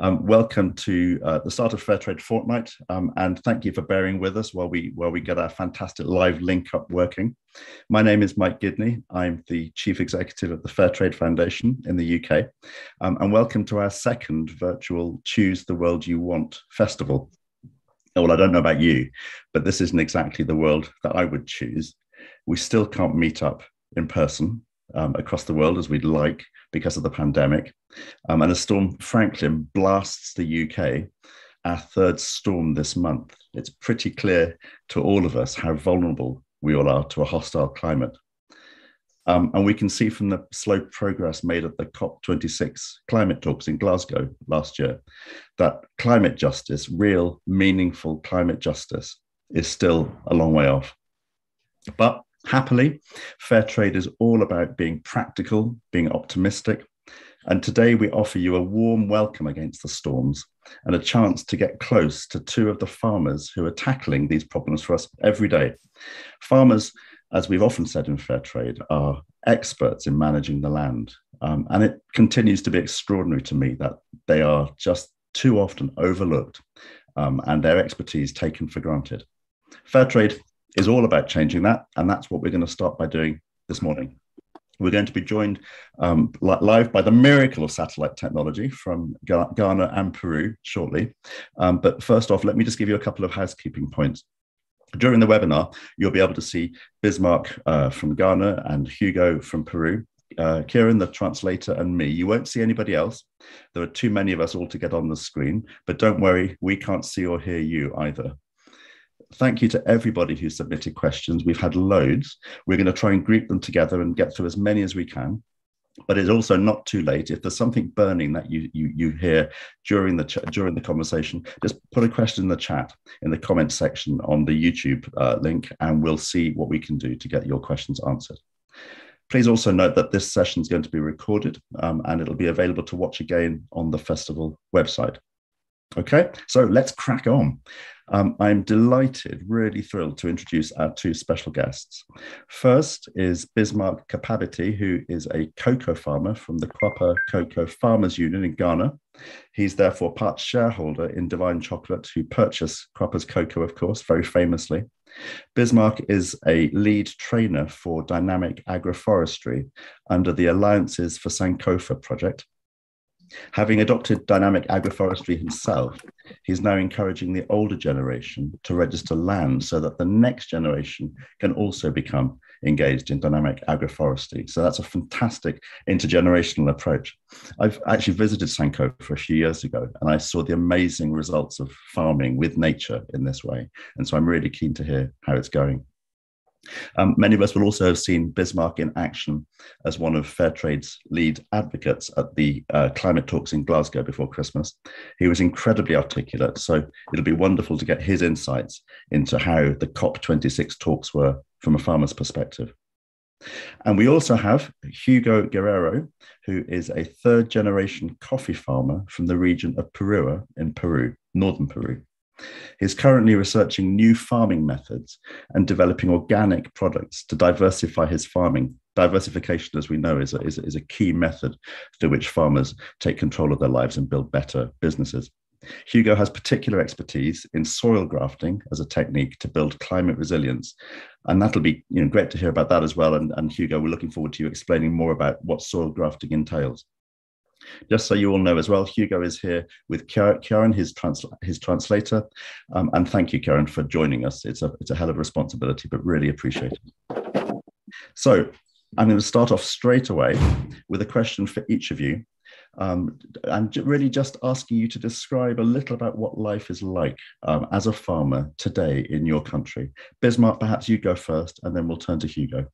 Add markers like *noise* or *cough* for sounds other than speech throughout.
Um, welcome to uh, the start of Fairtrade Fortnight, um, and thank you for bearing with us while we while we get our fantastic live link up working. My name is Mike Gidney. I'm the Chief Executive of the Fairtrade Foundation in the UK, um, and welcome to our second virtual Choose the World You Want festival. Well, I don't know about you, but this isn't exactly the world that I would choose. We still can't meet up in person um, across the world as we'd like because of the pandemic. Um, and as Storm Franklin blasts the UK, our third storm this month, it's pretty clear to all of us how vulnerable we all are to a hostile climate. Um, and we can see from the slow progress made at the COP26 climate talks in Glasgow last year that climate justice, real, meaningful climate justice, is still a long way off. But happily, fair trade is all about being practical, being optimistic, and today we offer you a warm welcome against the storms and a chance to get close to two of the farmers who are tackling these problems for us every day. Farmers, as we've often said in fair trade, are experts in managing the land. Um, and it continues to be extraordinary to me that they are just too often overlooked um, and their expertise taken for granted. Fair trade is all about changing that, and that's what we're going to start by doing this morning. We're going to be joined um, live by the miracle of satellite technology from Ghana and Peru shortly. Um, but first off, let me just give you a couple of housekeeping points. During the webinar, you'll be able to see Bismark uh, from Ghana and Hugo from Peru, uh, Kieran, the translator, and me. You won't see anybody else. There are too many of us all to get on the screen, but don't worry, we can't see or hear you either thank you to everybody who submitted questions. We've had loads. We're going to try and group them together and get through as many as we can. But it's also not too late. If there's something burning that you you, you hear during the ch- during the conversation, just put a question in the chat in the comment section on the YouTube uh, link, and we'll see what we can do to get your questions answered. Please also note that this session is going to be recorded um, and it'll be available to watch again on the festival website. Okay, so let's crack on. Um, I'm delighted, really thrilled to introduce our two special guests. First is Bismark Kpabitey, who is a cocoa farmer from the Kuapa Kokoo Farmers Union in Ghana. He's therefore part shareholder in Divine Chocolate, who purchased Kuapa's cocoa, of course, very famously. Bismark is a lead trainer for dynamic agroforestry under the Alliances for Sankofa project, Having adopted dynamic agroforestry himself, he's now encouraging the older generation to register land so that the next generation can also become engaged in dynamic agroforestry. So that's a fantastic intergenerational approach. I've actually visited Sankofa a few years ago and I saw the amazing results of farming with nature in this way. And so I'm really keen to hear how it's going. Um, many of us will also have seen Bismark in action as one of Fairtrade's lead advocates at the uh, climate talks in Glasgow before Christmas. He was incredibly articulate, so it'll be wonderful to get his insights into how the COP26 talks were from a farmer's perspective. And we also have Hugo Guerrero, who is a third generation coffee farmer from the region of Piura in Peru, northern Peru. He's currently researching new farming methods and developing organic products to diversify his farming. Diversification, as we know, is a, is, a, is a key method through which farmers take control of their lives and build better businesses. Hugo has particular expertise in soil grafting as a technique to build climate resilience. And that'll be you know, great to hear about that as well. And, and Hugo, we're looking forward to you explaining more about what soil grafting entails. Just so you all know as well, Hugo is here with Karen, his, his translator. Um, and thank you, Karen, for joining us. It's a, it's a hell of a responsibility, but really appreciate it. So I'm going to start off straight away with a question for each of you. Um, and really just asking you to describe a little about what life is like um, as a farmer today in your country. Bismark, perhaps you go first, and then we'll turn to Hugo.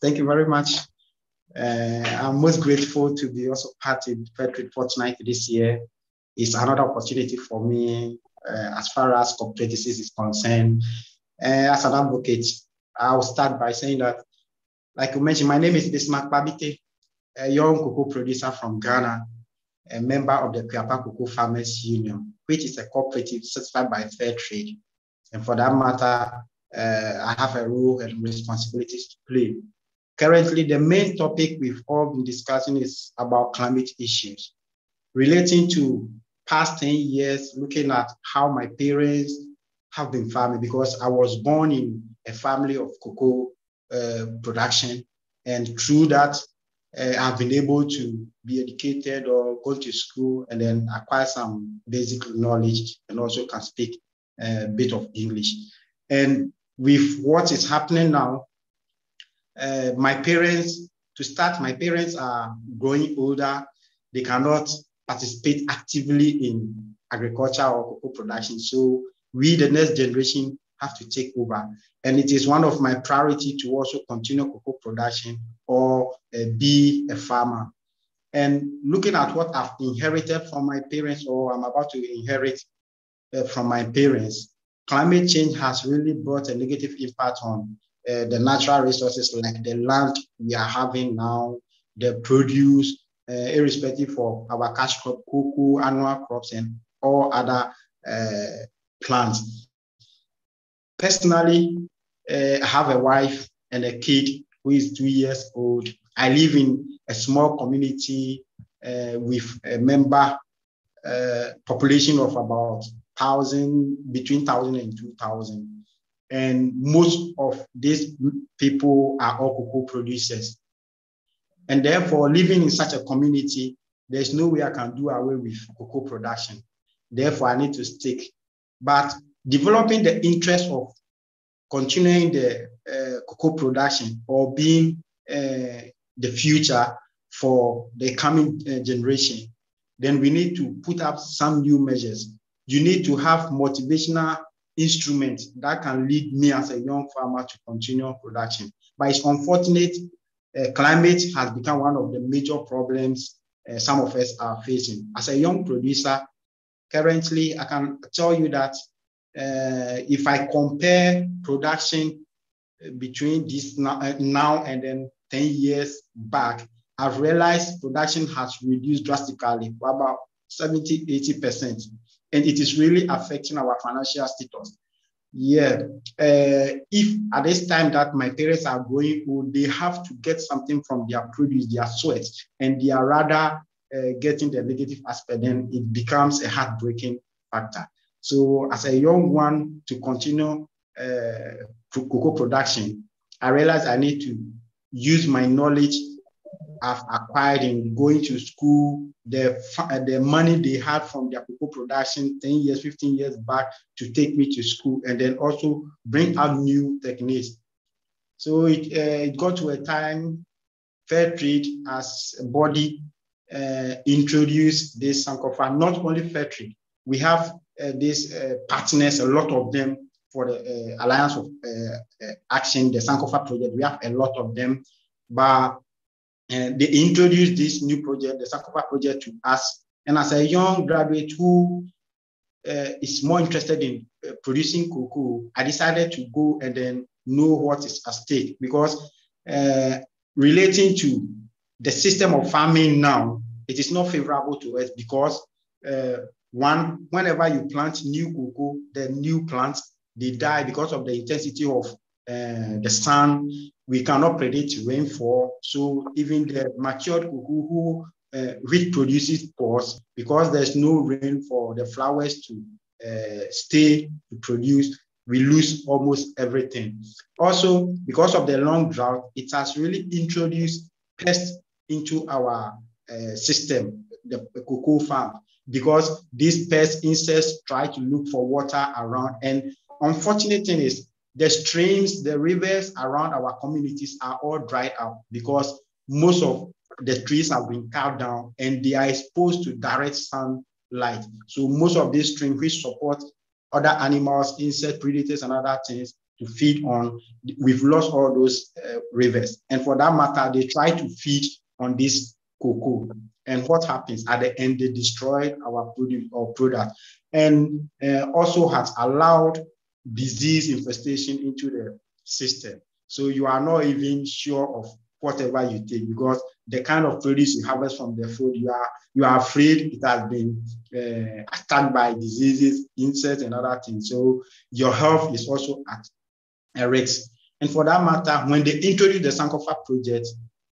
Thank you very much. Uh, I'm most grateful to be also part of Fairtrade Fortnight this year. It's another opportunity for me uh, as far as COP26 is concerned. Uh, as an advocate, I'll start by saying that, like you mentioned, my name is Bismark Kpabitey, a young cocoa producer from Ghana, a member of the Kuapa Kokoo Farmers Union, which is a cooperative certified by Fair Trade. And for that matter, uh, I have a role and responsibilities to play Currently, the main topic we've all been discussing is about climate issues. relating to past 10 years, looking at how my parents have been farming because I was born in a family of cocoa uh, production. And through that, uh, I've been able to be educated or go to school and then acquire some basic knowledge and also can speak a bit of English. And with what is happening now, uh, my parents, to start, my parents are growing older. They cannot participate actively in agriculture or cocoa production. So we, the next generation, have to take over. And it is one of my priority to also continue cocoa production or uh, be a farmer. And looking at what I've inherited from my parents or I'm about to inherit uh, from my parents, climate change has really brought a negative impact on uh, the natural resources like the land we are having now, the produce, uh, irrespective of our cash crop, cocoa, annual crops, and all other uh, plants. Personally, uh, I have a wife and a kid who is two years old. I live in a small community uh, with a member population of about thousand, between thousand and two thousand. And most of these people are all cocoa producers. And therefore, living in such a community, there's no way I can do away with cocoa production. Therefore, I need to stick. But developing the interest of continuing the uh, cocoa production or being uh, the future for the coming uh, generation, then we need to put up some new measures. You need to have motivational instruments that can lead me as a young farmer to continue production. But it's unfortunate, uh, climate has become one of the major problems uh, some of us are facing. As a young producer, currently, I can tell you that uh, if I compare production between this now, uh, now and then 10 years back, I've realized production has reduced drastically by about 70, 80%. And it is really affecting our financial status. Yeah. Uh, if at this time that my parents are going old, they have to get something from their produce, their sweat, and they are rather uh, getting the negative aspect, then it becomes a heartbreaking factor. So as a young one to continue uh, cocoa production, I realized I need to use my knowledge I've acquired in going to school, the, uh, the money they had from their cocoa production 10 years, 15 years back to take me to school and then also bring out new techniques. So it, uh, it got to a time Fair Trade as a body uh, introduced this Sankofa, not only Fair Trade. We have uh, these uh, partners, a lot of them for the uh, Alliance of Action, the Sankofa project. We have a lot of them, but Eh, they introduced this new project, the Sankofa project, to us. And as a young graduate who eh, is more interested in eh, producing cocoa, I decided to go and then know what is at stake because relating to the system of farming now, it is not favorable to us because uh, one, whenever you plant new cocoa, the new plants, they die because of the intensity of uh, the sun. We cannot predict rainfall. So even the matured who uh, reproduces pores, because there's no rain for the flowers to uh, stay to produce, we lose almost everything. Also, because of the long drought, it has really introduced pests into our uh, system, the cocoa farm because these pest insects try to look for water around. And unfortunate thing is the streams, the rivers around our communities are all dried up because most of the trees have been cut down and they are exposed to direct sunlight. So most of these streams which support other animals, insect predators and other things to feed on, we've lost all those uh, rivers. And for that matter, they try to feed on this cocoa. And what happens at the end? They destroy our product, and uh, also has allowed disease infestation into the system. So you are not even sure of whatever you take because the kind of produce you harvest from the food, you are you are afraid it has been uh, attacked by diseases, insects, and other things. So your health is also at a risk. And for that matter, when they introduced the Sankofa project,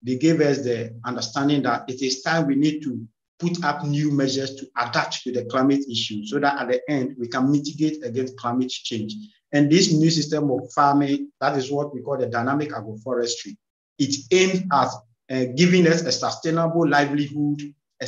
they gave us the understanding that it is time we need to put up new measures to adapt to the climate issue so that at the end we can mitigate against climate change. And this new system of farming, that is what we call the dynamic agroforestry. It aims at uh, giving us a sustainable livelihood, a,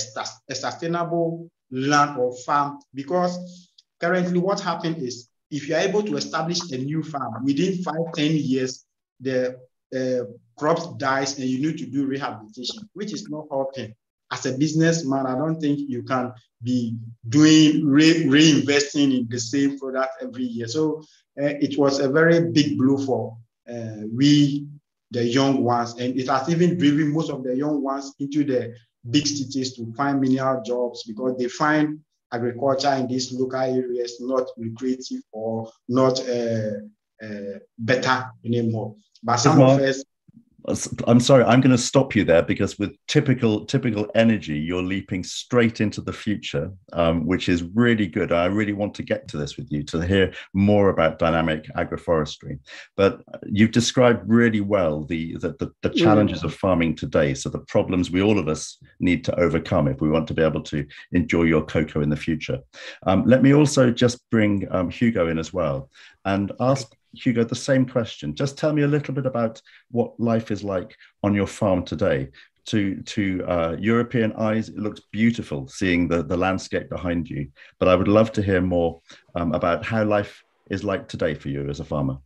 a sustainable land or farm. Because currently what happens is if you're able to establish a new farm within five, ten years, the uh, crops dies and you need to do rehabilitation, which is not helping. As a businessman, I don't think you can be doing re- reinvesting in the same product every year. So uh, it was a very big blow for uh, we, the young ones, and it has even driven most of the young ones into the big cities to find menial jobs because they find agriculture in these local areas not lucrative or not uh, uh, better anymore. But some of us I'm sorry, I'm going to stop you there because with typical typical energy, you're leaping straight into the future, um, which is really good. I really want to get to this with you to hear more about dynamic agroforestry. But you've described really well the the, the, the challenges of farming today. So the problems we all of us need to overcome if we want to be able to enjoy your cocoa in the future. Um, let me also just bring um, Hugo in as well and ask Hugo the same question. Just tell me a little bit about what life is like on your farm today. To to uh, European eyes, it looks beautiful seeing the the landscape behind you. But I would love to hear more um, about how life is like today for you as a farmer.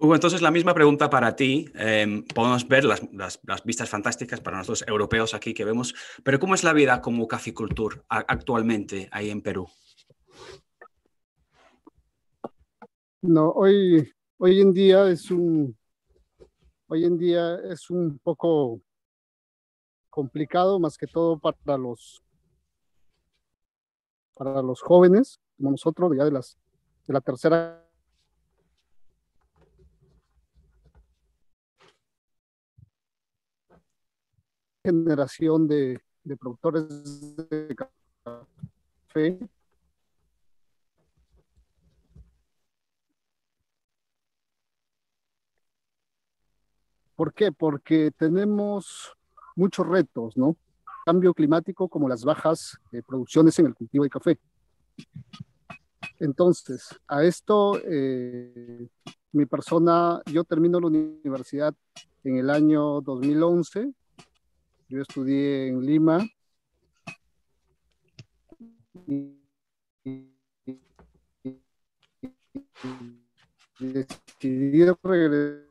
Hugo, entonces la misma pregunta para ti. Eh, podemos ver las, las, las, vistas fantásticas para nosotros europeos aquí que vemos, pero ¿cómo es la vida como caficultor actualmente ahí en Perú? No, hoy hoy en día es un, hoy en día es un poco complicado, más que todo para los, para los jóvenes, como nosotros, ya de, las, de la tercera. Generación de, de productores de café ¿Por qué? Porque tenemos muchos retos, ¿no? Cambio climático como las bajas producciones en el cultivo de café. Entonces, a esto, eh, mi persona, yo termino la universidad en el año 2011. Yo estudié en Lima. Y, decidí regresar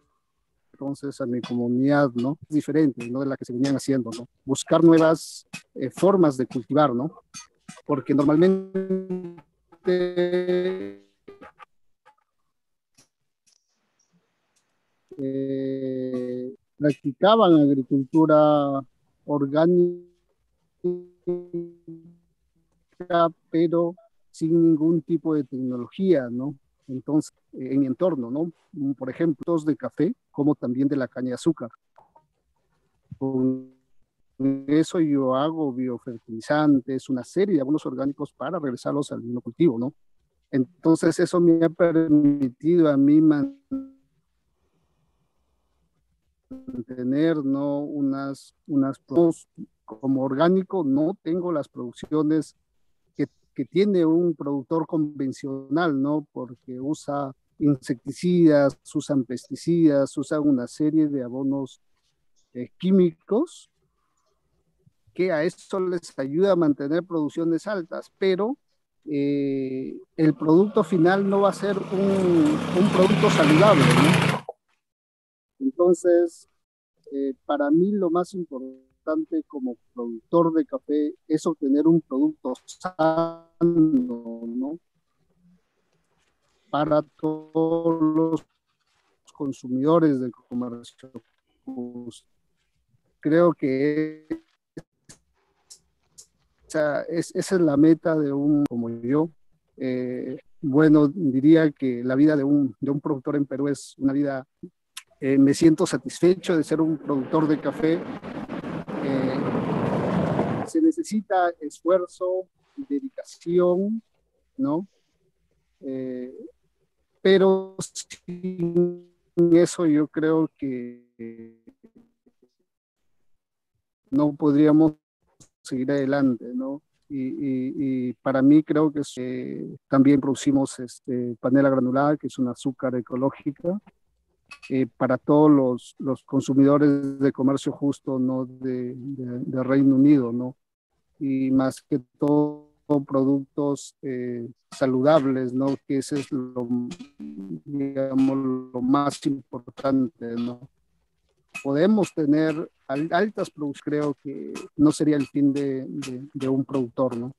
entonces a mi comunidad, ¿no? Diferente, ¿no? De la que se venían haciendo, ¿no? Buscar nuevas eh, formas de cultivar, ¿no? Porque normalmente eh, practicaban agricultura orgánica, pero sin ningún tipo de tecnología, ¿no? Entonces en mi entorno, ¿no? Mm, por ejemplo, de café, como también de la caña de azúcar. Con eso yo hago biofertilizantes, una serie de algunos orgánicos para regresarlos al mismo cultivo, ¿no? Entonces eso me ha permitido a mí mantener, ¿no? Unas, unas, como orgánico no tengo las producciones que tiene un productor convencional, ¿no? Porque usa insecticidas, usan pesticidas, usan una serie de abonos eh, químicos que a esto les ayuda a mantener producciones altas, pero eh, el producto final no va a ser un, producto saludable, ¿no? Entonces, eh, para mí lo más importante como productor de café es obtener un producto sano, ¿no? Para todos los consumidores del comercio. creo que esa es, la meta de un como yo. Eh, bueno, diría que la vida de un, de un productor en Perú es una vida, eh, me siento satisfecho de ser un productor de café se necesita esfuerzo, dedicación, ¿no? Eh, pero sin eso yo creo que no podríamos seguir adelante, ¿no? Y, para mí creo que eh, también producimos este, panela granulada, que es un azúcar ecológica, eh, para todos los, los, consumidores de comercio justo ¿no? de, de, Reino Unido, ¿no? Y más que todo productos eh, saludables, ¿no? Que ese es lo, digamos, lo más importante, ¿no? Podemos tener altas producciones, creo que no sería el fin de, de, de un productor, ¿no?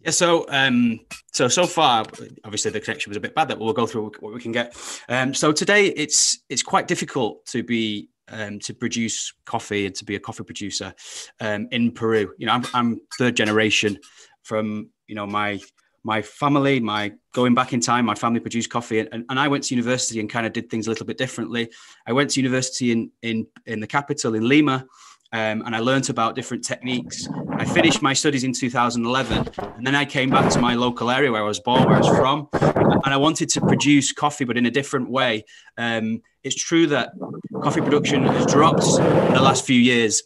Yeah, so um, so so far, obviously the connection was a bit bad. That we'll go through what we can get. Um, so today, it's it's quite difficult to be um, to produce coffee and to be a coffee producer um, in Peru. You know, I'm, I'm third generation from you know my my family, my going back in time, my family produced coffee, and, and I went to university and kind of did things a little bit differently. I went to university in in in the capital in Lima, um, and I learned about different techniques. I finished my studies in 2011, and then I came back to my local area where I was born, where I was from, and I wanted to produce coffee, but in a different way. Um, it's true that coffee production has dropped in the last few years,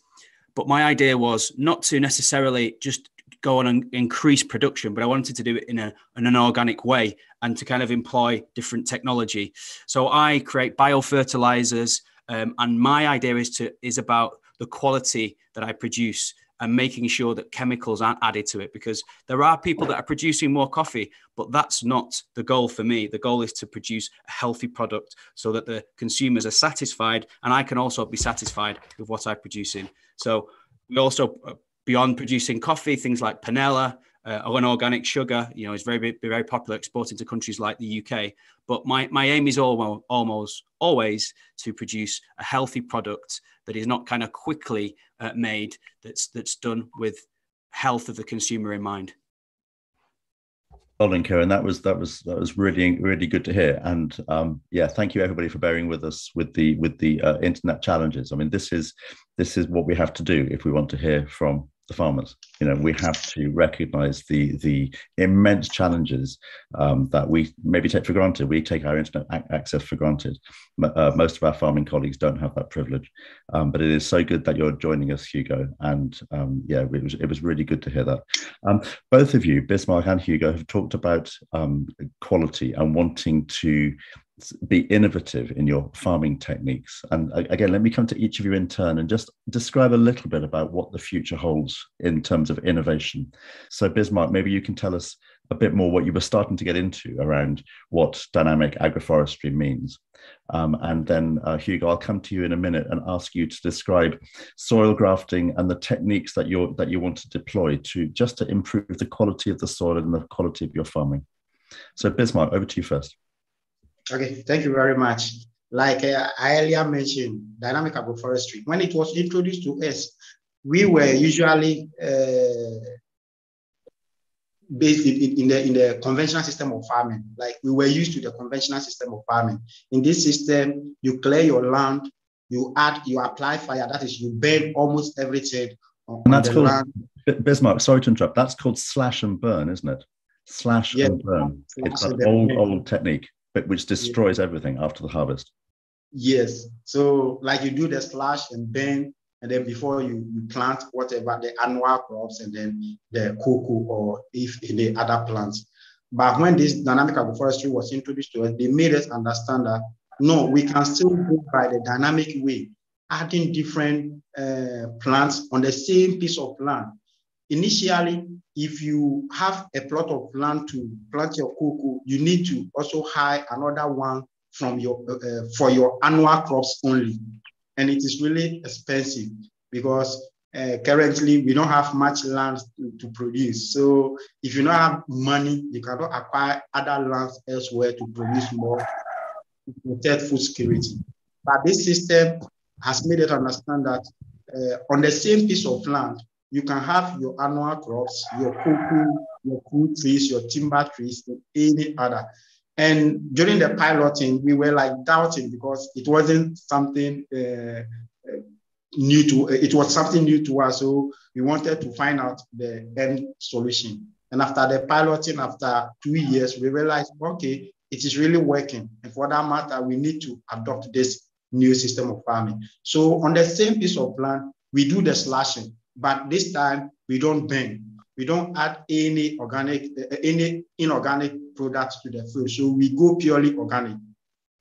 but my idea was not to necessarily just go on and increase production, but I wanted to do it in, a, in an organic way and to kind of employ different technology. So I create biofertilizers, um, and my idea is to is about the quality that I produce and making sure that chemicals aren't added to it because there are people that are producing more coffee, but that's not the goal for me. The goal is to produce a healthy product so that the consumers are satisfied and I can also be satisfied with what I'm producing. So we also, uh, beyond producing coffee, things like panela, uh, an organic sugar, you know, is very, very popular exporting to countries like the UK. But my, my aim is almost, almost always to produce a healthy product that is not kind of quickly uh, made, that's, that's done with health of the consumer in mind. Olinko, and that was that was that was really really good to hear. And um, yeah, thank you everybody for bearing with us with the with the uh, internet challenges. I mean, this is this is what we have to do if we want to hear from the farmers. You know, we have to recognise the the immense challenges um, that we maybe take for granted. We take our internet access for granted. Uh, most of our farming colleagues don't have that privilege, um, but it is so good that you're joining us, Hugo. And um, yeah, it was it was really good to hear that. Um, both of you, Bismark and Hugo, have talked about um, quality and wanting to be innovative in your farming techniques. And again, let me come to each of you in turn and just describe a little bit about what the future holds in terms of innovation. So, Bismark, maybe you can tell us a bit more what you were starting to get into around what dynamic agroforestry means. Um, and then, uh, Hugo, I'll come to you in a minute and ask you to describe soil grafting and the techniques that you that you want to deploy to just to improve the quality of the soil and the quality of your farming. So, Bismark, over to you first. Okay, thank you very much. Like uh, I earlier mentioned, dynamic agroforestry, when it was introduced to us, we were usually uh, based in, in, the, in the conventional system of farming. Like we were used to the conventional system of farming. In this system, you clear your land, you add, you apply fire, that is, you burn almost everything on, and that's called, land. Bismark, sorry to interrupt, that's called slash and burn, isn't it? Slash yes. and burn. It's an old, old technique but which destroys yeah. everything after the harvest. Yes. So like you do the slash and burn, and then before you, you plant whatever the annual crops and then the cocoa or if the other plants. But when this dynamic agroforestry was introduced to us, they made us understand that no, we can still go by the dynamic way, adding different uh, plants on the same piece of land. Initially, if you have a plot of land to plant your cocoa, you need to also hire another one from your uh, uh, for your annual crops only, and it is really expensive because uh, currently we don't have much land to, to, produce. So if you don't have money, you cannot acquire other lands elsewhere to produce more to protect food security. But this system has made it understand that uh, on the same piece of land, you can have your annual crops, your cocoa, your fruit trees, your timber trees, and any other. And during the piloting, we were like doubting because it wasn't something uh, uh new to, it was something new to us. So we wanted to find out the end solution. And after the piloting, after two years, we realized, okay, it is really working. And for that matter, we need to adopt this new system of farming. So on the same piece of land, we do the slashing but this time we don't burn. We don't add any organic, uh, any inorganic products to the food. So we go purely organic.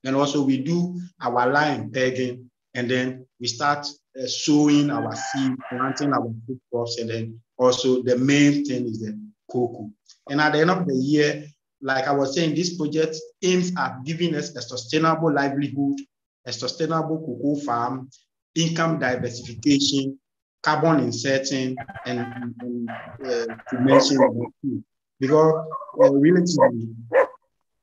And also we do our line pegging, and then we start uh, sowing our seed, planting our food crops, and then also the main thing is the cocoa. And at the end of the year, like I was saying, this project aims at giving us a sustainable livelihood, a sustainable cocoa farm, income diversification, carbon inserting, and, and uh, to mention because uh, relatively,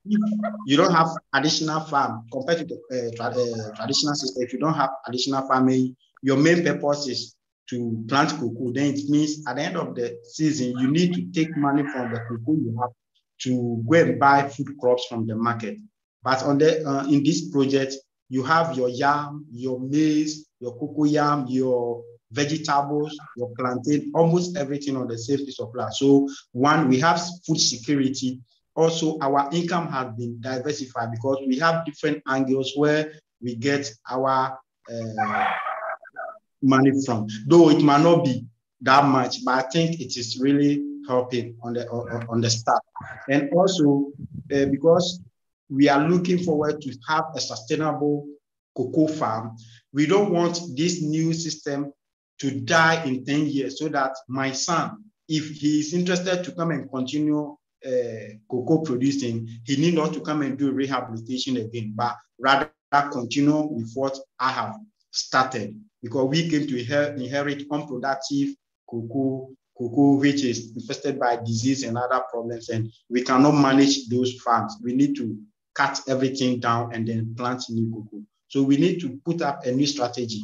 if you don't have additional farm compared to the uh, tra uh, traditional system, if you don't have additional farming, your main purpose is to plant cocoa, then it means at the end of the season, you need to take money from the cocoa you have to go and buy food crops from the market. But on the uh, in this project, you have your yam, your maize, your cocoa yam, your vegetables, your plantain, almost everything on the safety supply. So one, we have food security. Also, our income has been diversified because we have different angles where we get our uh, money from. Though it might not be that much, but I think it is really helping on the on, the staff. And also uh, because we are looking forward to have a sustainable cocoa farm, we don't want this new system to die in 10 years so that my son, if he is interested to come and continue uh, cocoa producing, he need not to come and do rehabilitation again, but rather continue with what I have started because we came to inherit unproductive cocoa, cocoa which is infested by disease and other problems, and we cannot manage those farms. We need to cut everything down and then plant new cocoa. So we need to put up a new strategy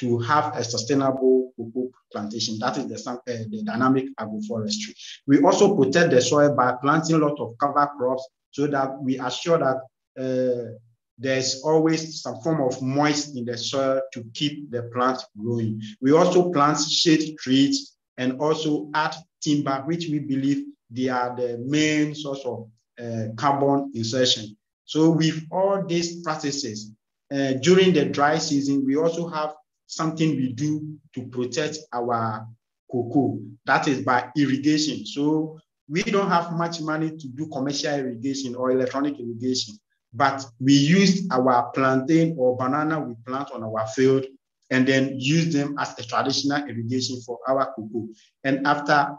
to have a sustainable cocoa plantation. That is the, uh, the dynamic agroforestry. We also protect the soil by planting a lot of cover crops so that we assure that uh, there's always some form of moist in the soil to keep the plant growing. We also plant shade trees and also add timber, which we believe they are the main source of uh, carbon insertion. So with all these practices, uh, during the dry season, we also have something we do to protect our cocoa. That is by irrigation. So we don't have much money to do commercial irrigation or electronic irrigation, but we use our plantain or banana we plant on our field and then use them as a traditional irrigation for our cocoa. And after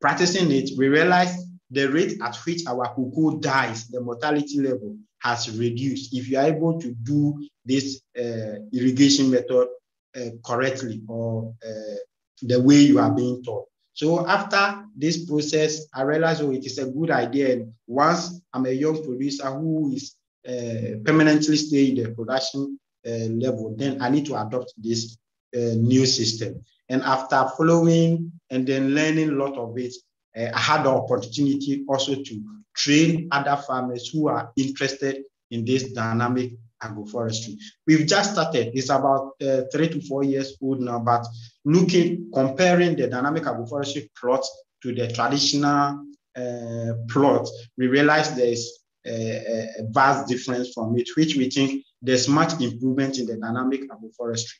practicing it, we realized the rate at which our cocoa dies, the mortality level has reduced. If you are able to do this uh, irrigation method correctly or uh, the way you are being taught. So after this process, I realized, oh, it is a good idea. And once I'm a young producer who is uh, permanently staying the production uh, level, then I need to adopt this uh, new system. And after following and then learning a lot of it, uh, I had the opportunity also to train other farmers who are interested in this dynamic agroforestry. We've just started. It's about uh, three to four years old now, but looking, comparing the dynamic agroforestry plot to the traditional uh, plot, we realize there's a, a, vast difference from it, which we think there's much improvement in the dynamic agroforestry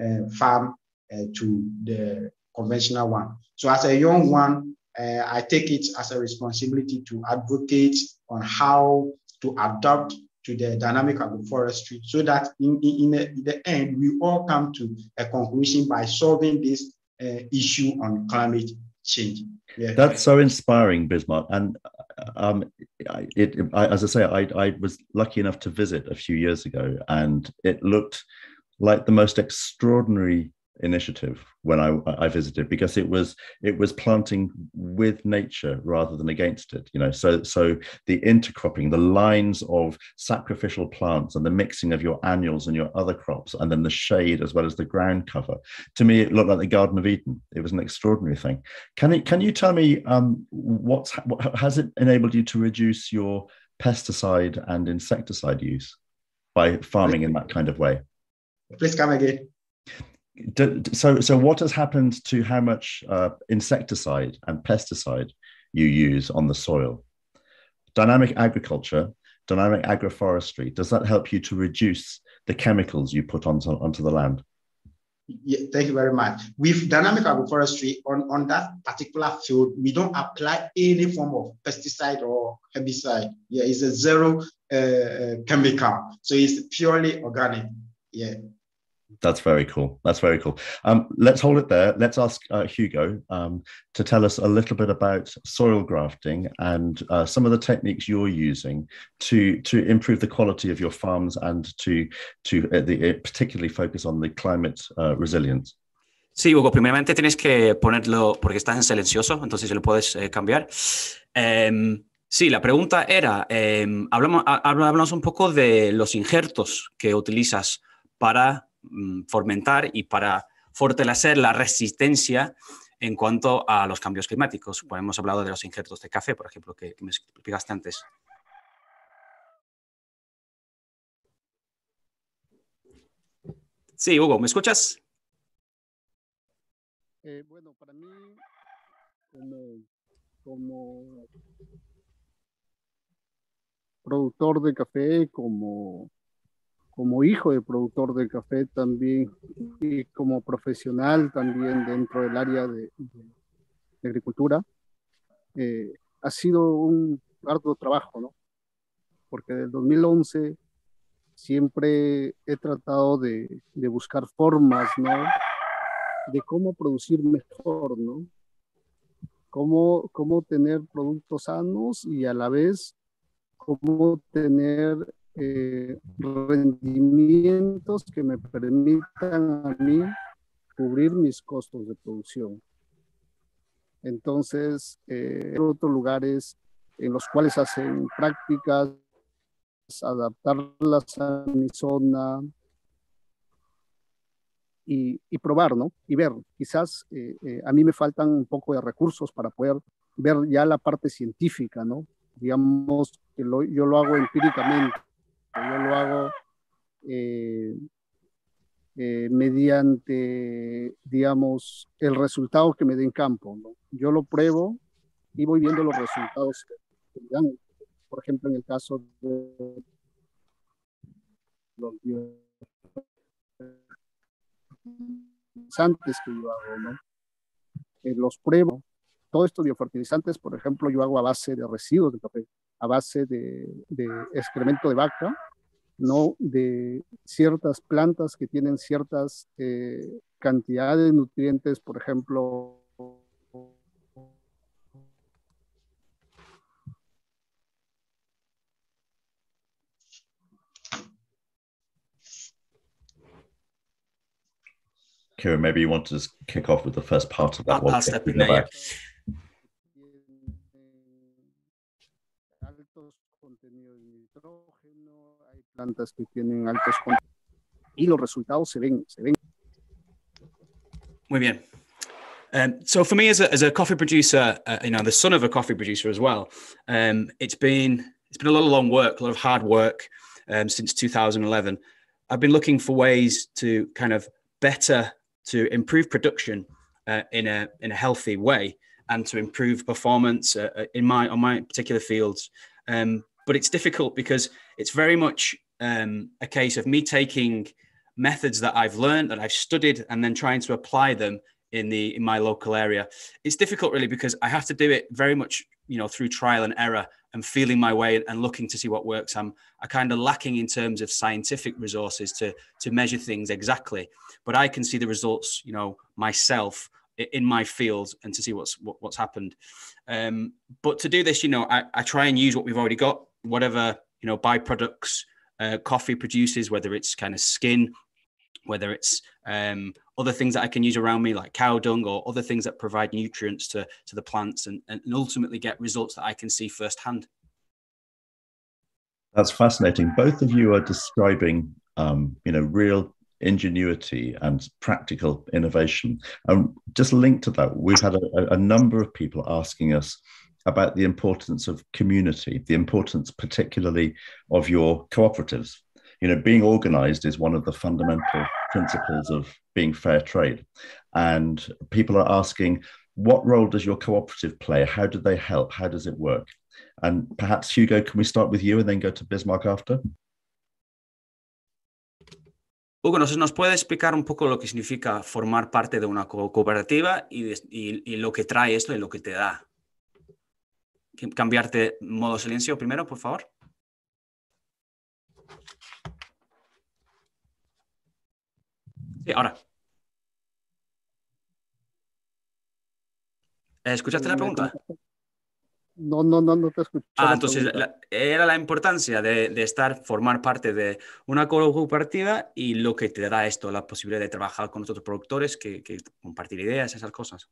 uh, farm uh, to the conventional one. So as a young one, uh, I take it as a responsibility to advocate on how to adapt to the dynamic agroforestry so that in, in, the, in, the, end, we all come to a conclusion by solving this uh, issue on climate change. Yeah. That's so inspiring, Bismark. And um, it, I, as I say, I, I was lucky enough to visit a few years ago, and it looked like the most extraordinary initiative when I, I visited because it was it was planting with nature rather than against it you know? So so the intercropping the lines of sacrificial plants and the mixing of your annuals and your other crops and then the shade as well as the ground cover to me it looked like the garden of eden. It was an extraordinary thing. Can it can you tell me um what's what has it enabled you to reduce your pesticide and insecticide use by farming in that kind of way? Please come again so so what has happened to how much uh, insecticide and pesticide you use on the soil dynamic agriculture dynamic agroforestry does that help you to reduce the chemicals you put onto, onto the land Yeah, thank you very much. With dynamic agroforestry on, on that particular field, we don't apply any form of pesticide or herbicide. Yeah, it's a zero uh, uh chemical. So it's purely organic. Yeah. That's very cool. That's very cool. Um, let's hold it there. Let's ask uh, Hugo um, to tell us a little bit about soil grafting and uh, some of the techniques you're using to to improve the quality of your farms and to to uh, the, uh, particularly focus on the climate uh, resilience. Sí, Hugo, primeramente tienes que ponerlo porque estás en silencioso, entonces lo puedes eh, cambiar. Eh, sí, la pregunta era, eh, hablamos, hablamos un poco de los injertos que utilizas para fomentar y para fortalecer la resistencia en cuanto a los cambios climáticos. Pues hemos hablado de los injertos de café, por ejemplo, que, me explicaste antes. Sí, Hugo, ¿me escuchas? Eh, bueno, para mí, como productor de café, como como hijo de productor de café también y como profesional también dentro del área de, agricultura, eh, ha sido un arduo trabajo, ¿no? Porque desde 2011 siempre he tratado de, de, buscar formas, ¿no? De cómo producir mejor, ¿no? Cómo, cómo tener productos sanos y a la vez cómo tener eh, rendimientos que me permitan a mí cubrir mis costos de producción. Entonces, eh, otros lugares en los cuales hacen prácticas, adaptarlas a mi zona y, probar, ¿no? Y ver, quizás eh, eh, a mí me faltan un poco de recursos para poder ver ya la parte científica, ¿no? Digamos que yo lo hago empíricamente yo lo hago eh, eh, mediante, digamos, el resultado que me dé en campo. Yo lo pruebo y voy viendo los resultados que, me dan. Por ejemplo, en el caso de los biofertilizantes que yo hago, ¿no? Eh, los pruebo. Todos estos biofertilizantes, por ejemplo, yo hago a base de residuos de café a base de, excremento de vaca, no de ciertas plantas que tienen ciertas eh, cantidades de nutrientes, por ejemplo, Kira, maybe you want to just kick off with the first part of that. I'll, there. Plantas que tienen altos y los resultados se ven, se ven. Muy bien. Um, so for me as a, as a coffee producer, uh, you know, the son of a coffee producer as well, um, it's been it's been a lot of long work, a lot of hard work um, since 2011. I've been looking for ways to kind of better to improve production uh, in a in a healthy way and to improve performance uh, uh in my on my particular fields. Um, but it's difficult because it's very much um, a case of me taking methods that I've learned, that I've studied, and then trying to apply them in the in my local area. It's difficult really because I have to do it very much, you know, through trial and error and feeling my way and looking to see what works. I'm I kind of lacking in terms of scientific resources to to measure things exactly, but I can see the results, you know, myself in my field and to see what's what, what's happened. Um, but to do this, you know, I, I try and use what we've already got, whatever you know byproducts uh, coffee produces, whether it's kind of skin, whether it's um, other things that I can use around me, like cow dung or other things that provide nutrients to, to the plants and, and ultimately get results that I can see firsthand. That's fascinating. Both of you are describing, um, you know, real ingenuity and practical innovation. Um, just linked to that, we've had a, a number of people asking us about the importance of community, the importance particularly of your cooperatives. You know, being organized is one of the fundamental principles of being fair trade. And people are asking, what role does your cooperative play? How do they help? How does it work? And perhaps, Hugo, can we start with you and then go to Bismark after? Hugo, ¿nos, ¿nos puede explicar un poco lo que significa formar parte de una cooperativa y, y, y, lo que trae esto y lo que te da? Cambiarte modo silencio primero, por favor. Sí, ahora. ¿Escuchaste la pregunta? No, no, no, no te escuché. Ah, entonces era la importancia de, de, estar, formar parte de una cooperativa y lo que te da esto, la posibilidad de trabajar con otros productores, que, que compartir ideas, esas cosas.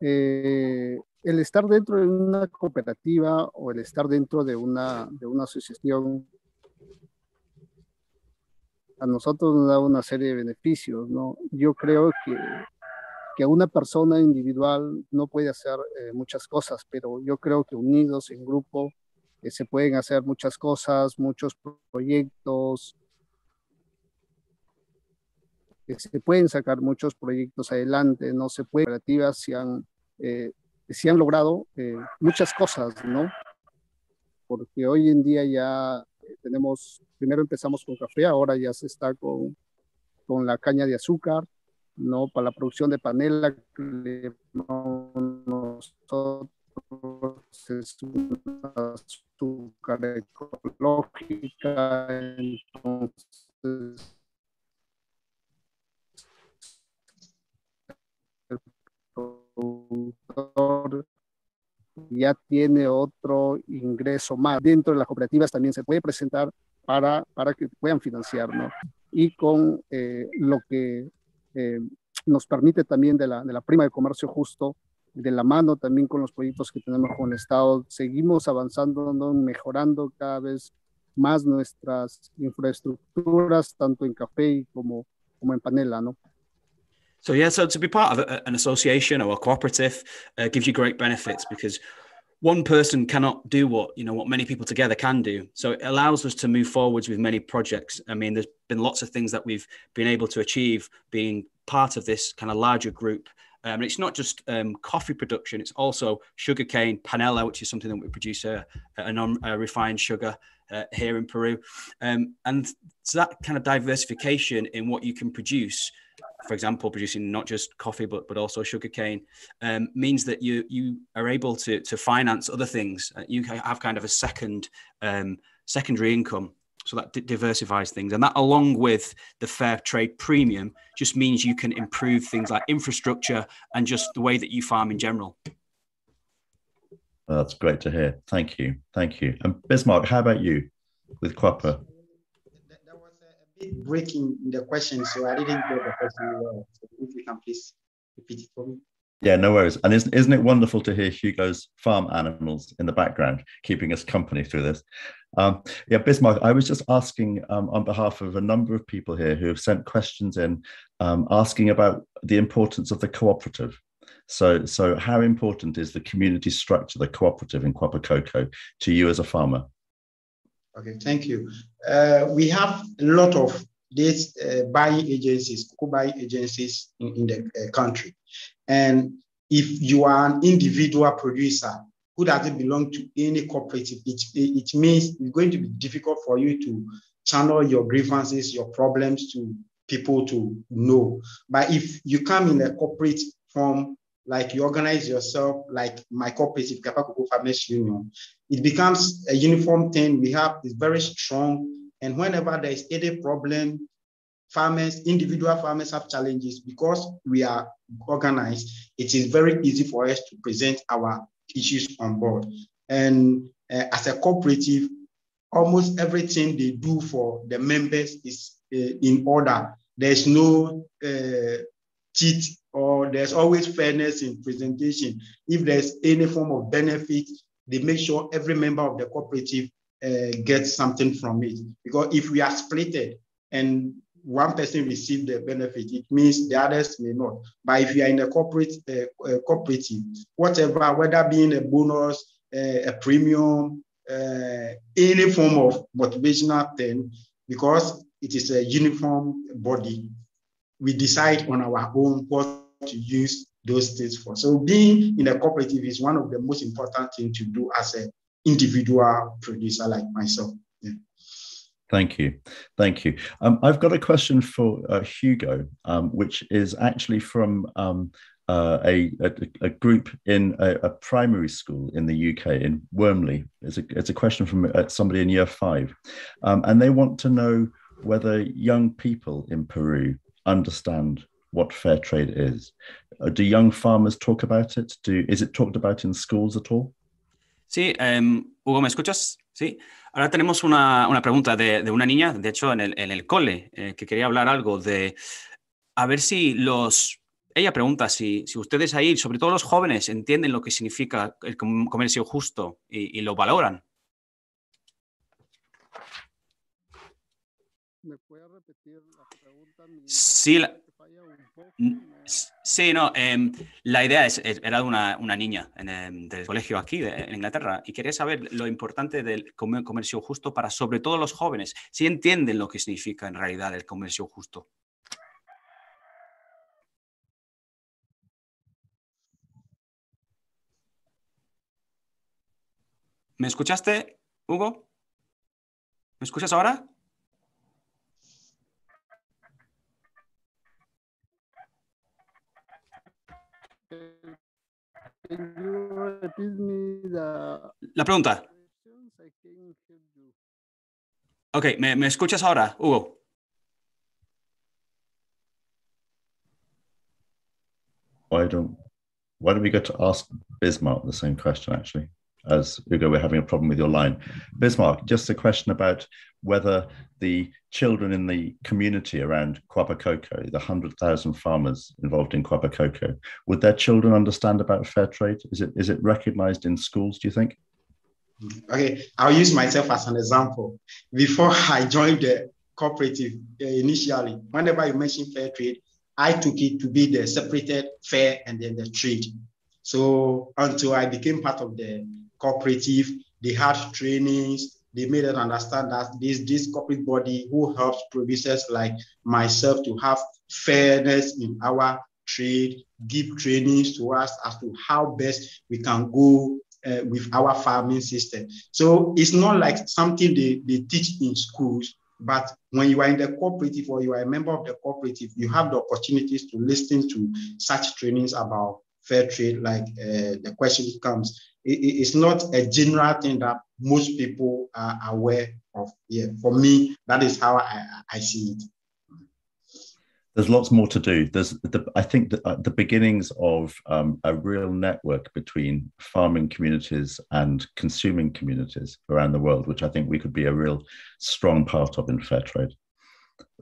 Eh, el estar dentro de una cooperativa o el estar dentro de una, de una asociación a nosotros nos da una serie de beneficios, ¿no? Yo creo que que una persona individual no puede hacer eh, muchas cosas, pero yo creo que unidos en grupo eh, se pueden hacer muchas cosas, muchos proyectos, se pueden sacar muchos proyectos adelante, no se puede, cooperativas se han, eh, han logrado muchas cosas, ¿no? Porque hoy en día ya tenemos, primero empezamos con café, ahora ya se está con, con la caña de azúcar, ¿no? Para la producción de panela, nosotros es una azúcar ecológica, entonces el ya tiene otro ingreso más. Dentro de las cooperativas también se puede presentar para, para que puedan financiar, ¿no? Y con eh, lo que eh, nos permite también de la, de la prima de comercio justo, de la mano también con los proyectos que tenemos con el Estado, seguimos avanzando, ¿no? mejorando cada vez más nuestras infraestructuras, tanto en café como, como en panela, ¿no? So yeah, so to be part of an association or a cooperative uh, gives you great benefits because one person cannot do what you know what many people together can do. So it allows us to move forwards with many projects. I mean there's been lots of things that we've been able to achieve being part of this kind of larger group. Um, and it's not just um, coffee production it's also sugarcane panela which is something that we produce a, a non-refined sugar uh, here in peru. Um, and so that kind of diversification in what you can produce for example, producing not just coffee but but also sugarcane, um, means that you you are able to to finance other things. Uh, you have kind of a second um, secondary income, so that d- diversifies things, and that along with the fair trade premium just means you can improve things like infrastructure and just the way that you farm in general. Well, that's great to hear. Thank you, thank you. And Bismark, how about you with Kuapa? Bit breaking in the question, so I didn't get the question well. So if you can please repeat it for me. Yeah, no worries. And isn't, isn't it wonderful to hear Hugo's farm animals in the background, keeping us company through this? Um, yeah, Bismark, I was just asking um, on behalf of a number of people here who have sent questions in um, asking about the importance of the cooperative. So, so how important is the community structure, the cooperative in Kuapa Kokoo, to you as a farmer? Okay, thank you. Uh, we have a lot of these uh, buying agencies, buying agencies in, in the uh, country. And if you are an individual producer who doesn't belong to any cooperative, it, it means it's going to be difficult for you to channel your grievances, your problems to people to know. But if you come in a corporate form, like you organize yourself, like my cooperative, Kuapa Kokoo Farmers Union, it becomes a uniform thing. We have is very strong. And whenever there is any problem, farmers, individual farmers have challenges because we are organized. It is very easy for us to present our issues on board. And uh, as a cooperative, almost everything they do for the members is uh, in order. There's no uh, cheat or there's always fairness in presentation. If there's any form of benefit, they make sure every member of the cooperative uh, gets something from it. Because if we are splitted and one person receives the benefit, it means the others may not. But if you are in a corporate uh, uh, cooperative, whatever, whether being a bonus, uh, a premium, uh, any form of motivational thing, because it is a uniform body, we decide on our own what to use those things for. So being in a cooperative is one of the most important things to do as an individual producer like myself. Thank you. Thank you. Um, I've got a question for uh, Hugo, um, which is actually from um, uh, a, a, a, group in a, a, primary school in the UK, in Wormley. It's a, it's a question from uh, somebody in year five. Um, and they want to know whether young people in Peru understand what fair trade is. Uh, do young farmers talk about it? Do, is it talked about in schools at all? Sí, um, Hugo, ¿me escuchas? Sí. Ahora tenemos una, una pregunta de, de, una niña, de hecho, en el, en el cole, eh, que quería hablar algo de a ver si los. Ella pregunta si, si, ustedes ahí, sobre todo los jóvenes, entienden lo que significa el comercio justo y, y lo valoran. ¿Me puede repetir la pregunta? Sí, la, Sí, no, em, la idea es, era de una, una niña en, em, del colegio aquí en Inglaterra y quería saber lo importante del comercio justo para sobre todo los jóvenes, si entienden lo que significa en realidad el comercio justo. ¿Me escuchaste, Hugo? ¿Me escuchas ahora? La pregunta. Ok, ¿me, ¿me escuchas ahora, Hugo? Why don't why don't we go to ask Bismark the same question actually? As Hugo, we're having a problem with your line. Bismark, just a question about whether the children in the community around Coco, the 100,000 farmers involved in Coco, would their children understand about fair trade? Is it, is it recognized in schools, do you think? Okay, I'll use myself as an example. Before *laughs* I joined the cooperative uh, initially, whenever you mention fair trade, I took it to be the separated fair and then the trade. So until I became part of the cooperative, they had trainings, they made us understand that this, this corporate body who helps producers like myself to have fairness in our trade, give trainings to us as to how best we can go uh, with our farming system. So it's not like something they, they teach in schools, but when you are in the cooperative or you are a member of the cooperative, you have the opportunities to listen to such trainings about fair trade. Like uh, the question comes, it's not a general thing that most people are aware of. Yeah, for me, that is how I, I see it. There's lots more to do. There's, the, I think, the, uh, the beginnings of um, a real network between farming communities and consuming communities around the world, which I think we could be a real strong part of in fair trade.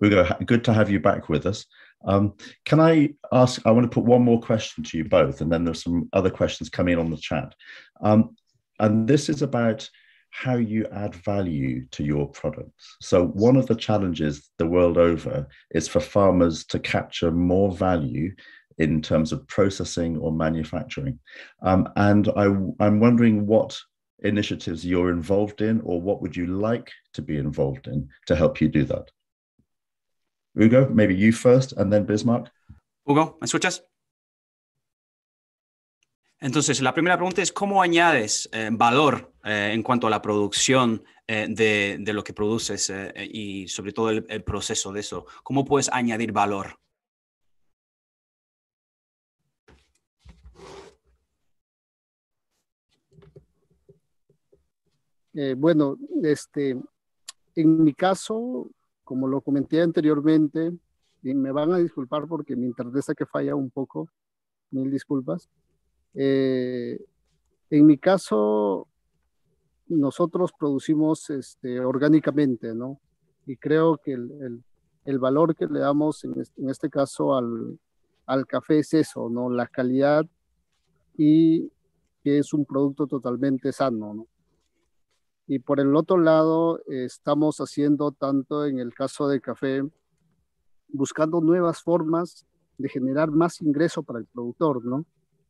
Ugo, good to have you back with us. Um, can I ask? I want to put one more question to you both, and then there's some other questions coming in on the chat. Um, and this is about how you add value to your products. So, one of the challenges the world over is for farmers to capture more value in terms of processing or manufacturing. Um, and I, I'm wondering what initiatives you're involved in, or what would you like to be involved in to help you do that? Hugo, maybe you first and then Bismarck. Hugo, ¿me escuchas? Entonces, la primera pregunta es, ¿cómo añades eh, valor eh, en cuanto a la producción eh, de, de, lo que produces eh, y sobre todo el, el, proceso de eso? ¿Cómo puedes añadir valor? Eh, bueno, este, en mi caso, como lo comenté anteriormente, y me van a disculpar porque mi internet que falla un poco, mil disculpas. Eh, en mi caso, nosotros producimos este, orgánicamente, ¿no? Y creo que el, el, valor que le damos en este, en este caso al, al, café es eso, ¿no? La calidad y que es un producto totalmente sano, ¿no? Y por el otro lado, estamos haciendo tanto en el caso de café, buscando nuevas formas de generar más ingreso para el productor, ¿no?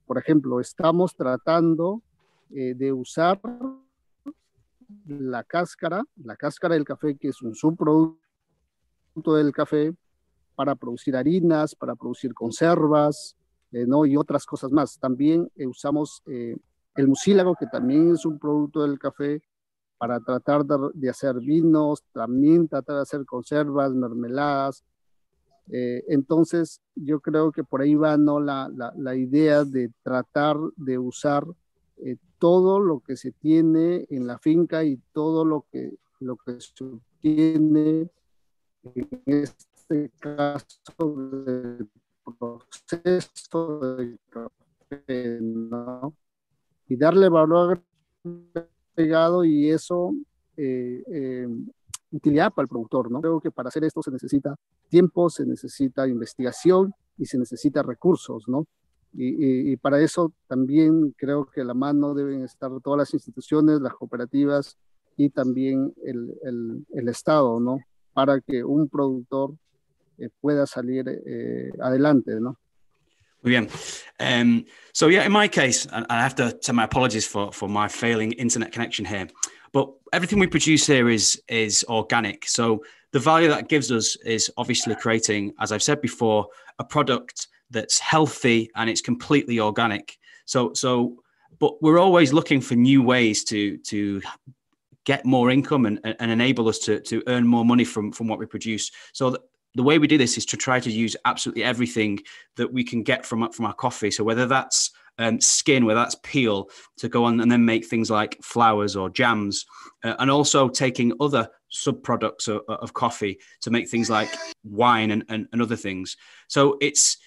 Por ejemplo, estamos tratando eh, de usar la cáscara, la cáscara del café, que es un subproducto del café, para producir harinas, para producir conservas, eh, ¿no? Y otras cosas más. También eh, usamos el mucílago, que también es un producto del café, para tratar de, hacer vinos, también tratar de hacer conservas, mermeladas. Eh, entonces, yo creo que por ahí va ¿no? la, la, idea de tratar de usar eh, todo lo que se tiene en la finca y todo lo que, lo que se obtiene en este caso del proceso de café. Y darle valor agregado y eso eh, eh, utilidad para el productor, ¿no? Creo que para hacer esto se necesita tiempo, se necesita investigación y se necesita recursos, ¿no? Y, y, para eso también creo que la mano deben estar todas las instituciones, las cooperativas y también el, el, el Estado, ¿no? Para que un productor eh, pueda salir eh, adelante, ¿no? Muy bien. Um, so yeah, in my case, I have to send my apologies for for my failing internet connection here, but everything we produce here is is organic. So the value that gives us is obviously creating, as I've said before, a product that's healthy and it's completely organic. So so, but we're always looking for new ways to to get more income and, and enable us to, to earn more money from, from what we produce. So the way we do this is to try to use absolutely everything that we can get from from our coffee. So whether that's um, skin, whether that's peel, to go on and then make things like flowers or jams, uh, and also taking other subproducts of, of, coffee to make things like wine and, and, and, other things. So it's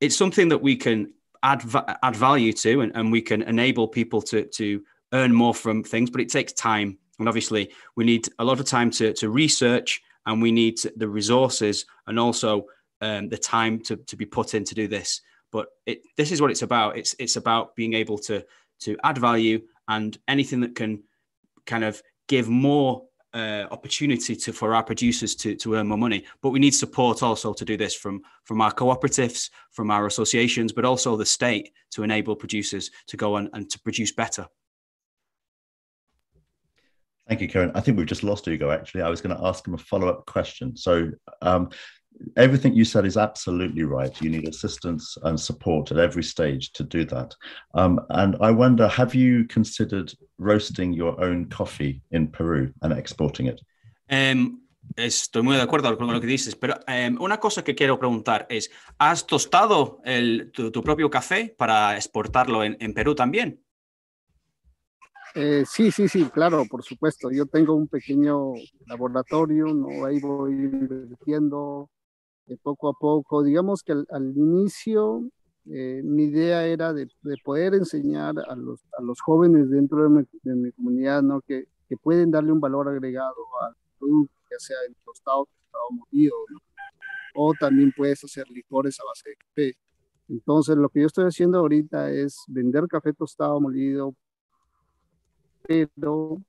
it's something that we can add add value to, and, and we can enable people to to earn more from things. But it takes time, and obviously we need a lot of time to to research and we need to, the resources and also um, the time to, to be put in to do this. But it, this is what it's about. It's it's about being able to to add value and anything that can kind of give more uh, opportunity to for our producers to to earn more money. But we need support also to do this from from our cooperatives, from our associations, but also the state to enable producers to go on and to produce better. Thank you, Karen. I think we've just lost Hugo, actually. I was going to ask him a follow up question. So, um, everything you said is absolutely right. You need assistance and support at every stage to do that. Um, and I wonder have you considered roasting your own coffee in Peru and exporting it? Um, Estoy muy de acuerdo con lo que dices, pero una cosa que quiero preguntar es, ¿has tostado el, tu, tu, propio café para exportarlo en, en Perú también? Eh, sí, sí, sí, claro, por supuesto. Yo tengo un pequeño laboratorio, ¿no? ahí voy invirtiendo poco a poco. Digamos que al, inicio eh, mi idea era de, poder enseñar a los, a los jóvenes dentro de mi, comunidad ¿no? que, que, pueden darle un valor agregado al producto, ya sea en tostado, tostado molido, o también puedes hacer licores a base de café. Entonces, lo que yo estoy haciendo ahorita es vender café tostado molido pero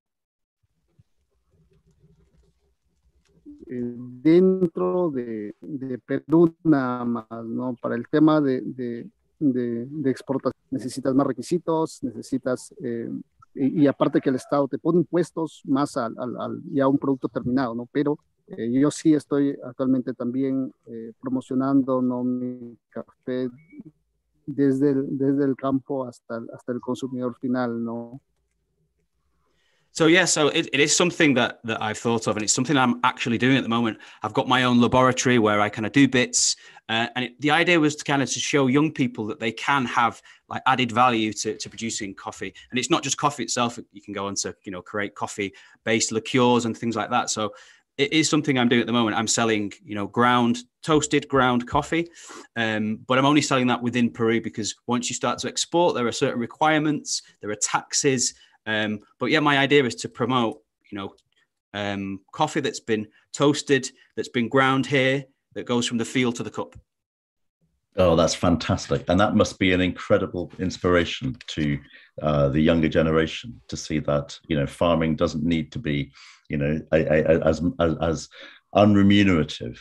eh, dentro de, Perú nada más, ¿no? Para el tema de, de, exportación necesitas más requisitos, necesitas, eh, y, aparte que el Estado te pone impuestos más al, al, ya un producto terminado, ¿no? Pero eh, yo sí estoy actualmente también promocionando ¿no? mi café desde el, desde el campo hasta, hasta el consumidor final, ¿no? So yeah, so it, it is something that that I've thought of, and it's something I'm actually doing at the moment. I've got my own laboratory where I kind of do bits, uh, and it, the idea was to kind of to show young people that they can have like added value to, to producing coffee, and it's not just coffee itself. You can go on to you know create coffee based liqueurs and things like that. So it is something I'm doing at the moment. I'm selling, you know, ground, toasted ground coffee, um, but I'm only selling that within Peru because once you start to export, there are certain requirements, there are taxes, um, but yeah, my idea is to promote, you know, um, coffee that's been toasted, that's been ground here, that goes from the field to the cup. Oh, that's fantastic. And that must be an incredible inspiration to uh, the younger generation to see that, you know, farming doesn't need to be, you know, a, a, as, as, as unremunerative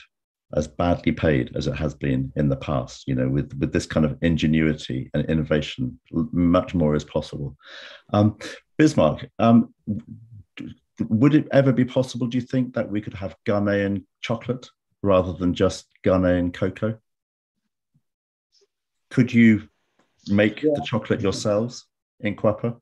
as badly paid as it has been in the past. You know, with with this kind of ingenuity and innovation, much more is possible. Um, Bismark, um, would it ever be possible? Do you think that we could have Ghanaian chocolate rather than just Ghanaian cocoa? Could you make yeah. the chocolate yourselves in Kuapa?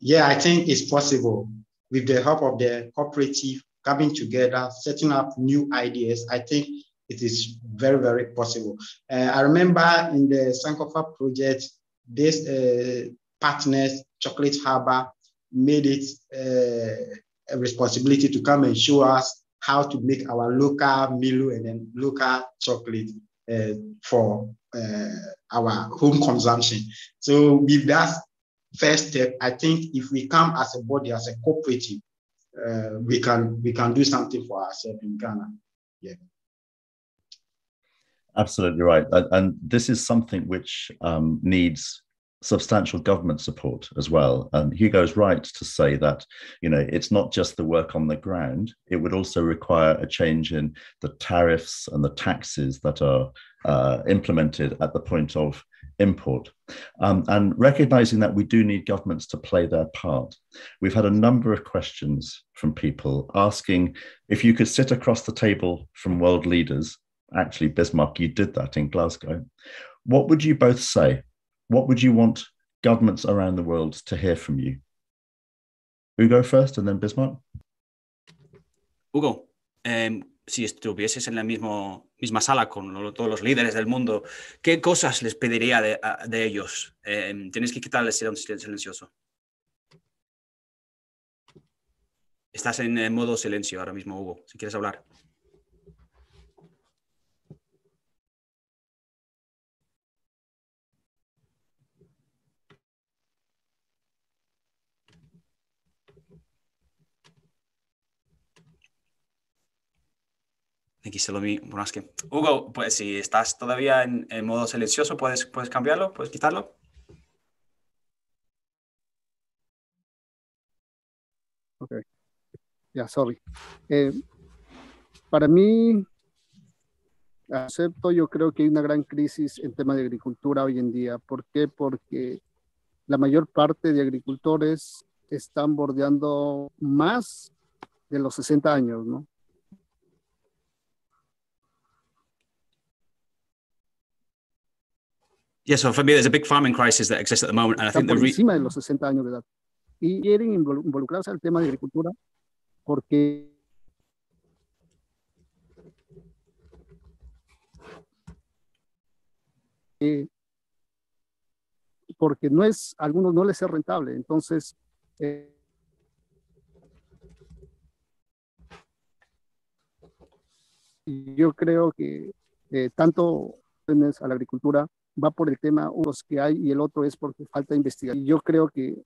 yeah, I think it's possible with the help of the cooperative coming together, setting up new ideas. I think it is very, very possible. Uh, I remember in the Sankofa project, this uh, partners, Chocolate Harbor, made it uh, a responsibility to come and show us how to make our local Milo and then local chocolate uh, for uh, our home consumption. So with that first step, I think if we come as a body, as a cooperative, uh, we can we can do something for ourselves in Ghana. Yeah. Absolutely right, and, this is something which um, needs substantial government support as well. And Hugo's right to say that, you know, it's not just the work on the ground, it would also require a change in the tariffs and the taxes that are uh, implemented at the point of import. Um, and recognizing that we do need governments to play their part. We've had a number of questions from people asking if you could sit across the table from world leaders. Actually, Bismark, you did that in Glasgow. What would you both say? What would you want governments around the world to hear from you? Hugo first and then Bismarck. Hugo, eh, si estuvieses en la mismo, misma sala con todos los líderes del mundo, ¿qué cosas les pediría de, de ellos? Eh, tienes que quitarles silencio silencioso. Estás en modo silencio ahora mismo, Hugo, si quieres hablar. Aquí se lo vi, bueno, que, Hugo, pues si estás todavía en, en, modo silencioso, ¿puedes, puedes cambiarlo, puedes quitarlo. Ok, ya, yeah, sorry. Eh, para mí, acepto, yo creo que hay una gran crisis en tema de agricultura hoy en día. ¿Por qué? Porque la mayor parte de agricultores están bordeando más de los 60 años, ¿no? Yeah, so for me, there's a big farming crisis that exists at the moment, and I think por the encima de los 60 años de edad y quieren involucrarse al tema de agricultura porque eh, porque no es, a algunos no les es rentable. Entonces, eh, yo creo que eh, tanto a la agricultura va por el tema unos que hay y el otro es porque falta investigación. Y yo creo que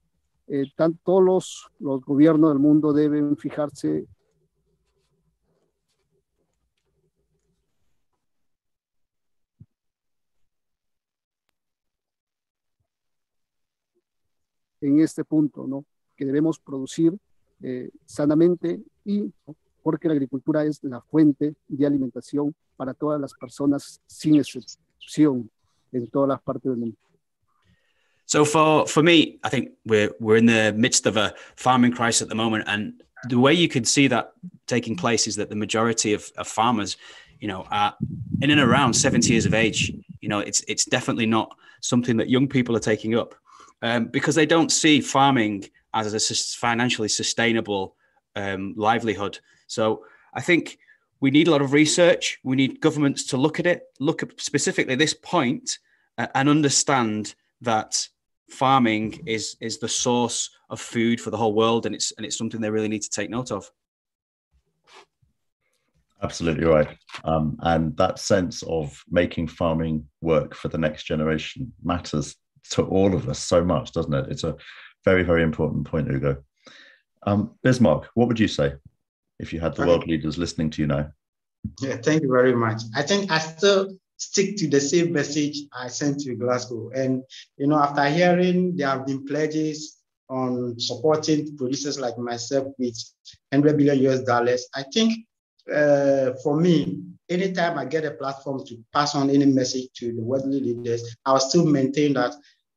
eh, tan, todos los, los gobiernos del mundo deben fijarse en este punto, ¿no? Que debemos producir eh, sanamente y porque la agricultura es la fuente de alimentación para todas las personas sin excepción en todas las partes del mundo. So for for me, I think we're we're in the midst of a farming crisis at the moment, and the way you can see that taking place is that the majority of, of farmers, you know, are in and around 70 years of age. You know, it's it's definitely not something that young people are taking up um, because they don't see farming as a financially sustainable um, livelihood. So I think we need a lot of research. We need governments to look at it, look at specifically this point, and understand that farming is is the source of food for the whole world, and it's and it's something they really need to take note of. Absolutely right. Um, and that sense of making farming work for the next generation matters to all of us so much, doesn't it? It's a very, very important point, Hugo. Um, Bismark, what would you say if you had the world leaders listening to you now? Yeah, thank you very much. I think I still stick to the same message I sent to Glasgow. And, you know, after hearing there have been pledges on supporting producers like myself with 100 billion US dollars, I think uh, for me, anytime I get a platform to pass on any message to the worldly leaders, I'll still maintain that